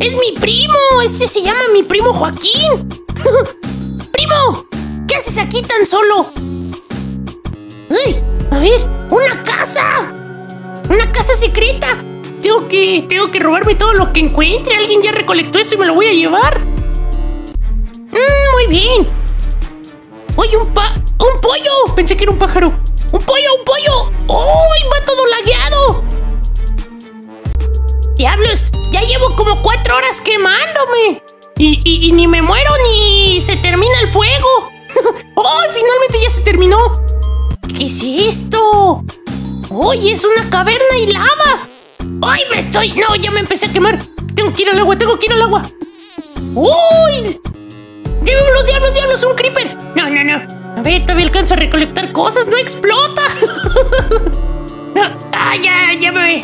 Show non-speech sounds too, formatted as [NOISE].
¡Es mi primo! Este se llama mi primo Joaquín. [LAUGHS] ¡Primo! ¿Qué haces aquí tan solo? ¡Ay! A ver, una casa. Una casa secreta. Tengo que, tengo que robarme todo lo que encuentre. Alguien ya recolectó esto y me lo voy a llevar. Mm, muy bien. Oye, un pa... ¡Un pollo! Pensé que era un pájaro. ¡Un pollo, un pollo! ¡Uy! ¡Va todo lagueado! ¡Diablos! Ya llevo como cuatro horas quemándome. Y, y- y ni me muero ni se termina el fuego. [LAUGHS] ¡Oh! Finalmente ya se terminó. ¿Qué es esto? ¡Uy! Es una caverna y lava. ¡Ay! Me estoy. No, ya me empecé a quemar. Tengo que ir al agua, tengo que ir al agua. ¡Uy! ¡Diablos, diablos, diablos! ¡Un creeper! No, no, no. A ver, todavía alcanzo a recolectar cosas. ¡No explota! [LAUGHS] No. ¡Ah, ya, ya me...